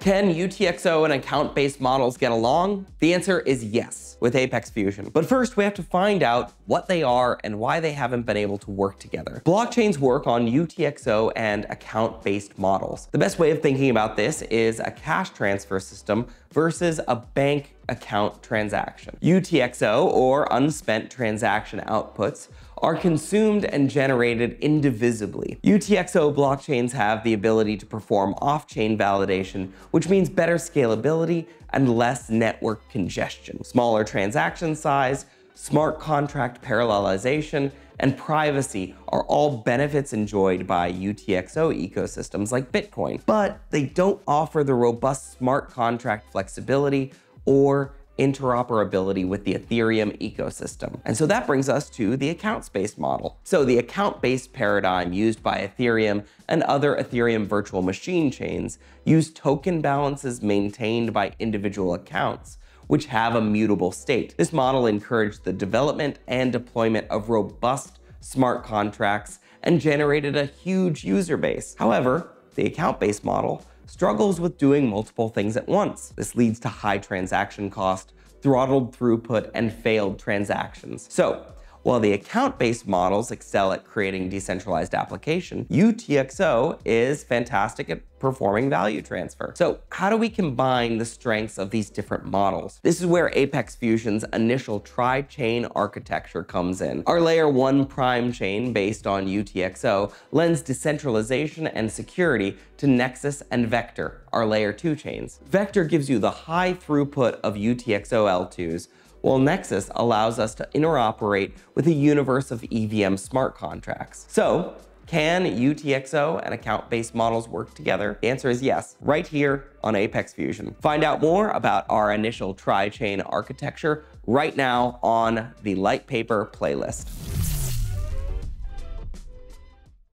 Can UTXO and account-based models get along? The answer is yes with Apex Fusion. But first, we have to find out what they are and why they haven't been able to work together. Blockchains work on UTXO and account-based models. The best way of thinking about this is a cash transfer system versus a bank account transaction. UTXO, or unspent transaction outputs, are consumed and generated indivisibly. UTXO blockchains have the ability to perform off-chain validation, which means better scalability and less network congestion. Smaller transaction size, smart contract parallelization, and privacy are all benefits enjoyed by UTXO ecosystems like Bitcoin, but they don't offer the robust smart contract flexibility or interoperability with the Ethereum ecosystem. And so that brings us to the accounts-based model. So the account-based paradigm used by Ethereum and other Ethereum virtual machine chains use token balances maintained by individual accounts which have a mutable state. This model encouraged the development and deployment of robust smart contracts and generated a huge user base. However, the account-based model struggles with doing multiple things at once. This leads to high transaction cost, throttled throughput, and failed transactions. So while the account-based models excel at creating decentralized application, UTXO is fantastic at performing value transfer. So how do we combine the strengths of these different models? This is where Apex Fusion's initial tri-chain architecture comes in. Our layer one prime chain based on UTXO lends decentralization and security to Nexus and Vector, our layer two chains. Vector gives you the high throughput of UTXO L2s while Nexus allows us to interoperate with a universe of EVM smart contracts. So can UTXO and account-based models work together? The answer is yes, right here on Apex Fusion. Find out more about our initial tri-chain architecture right now on the Litepaper playlist.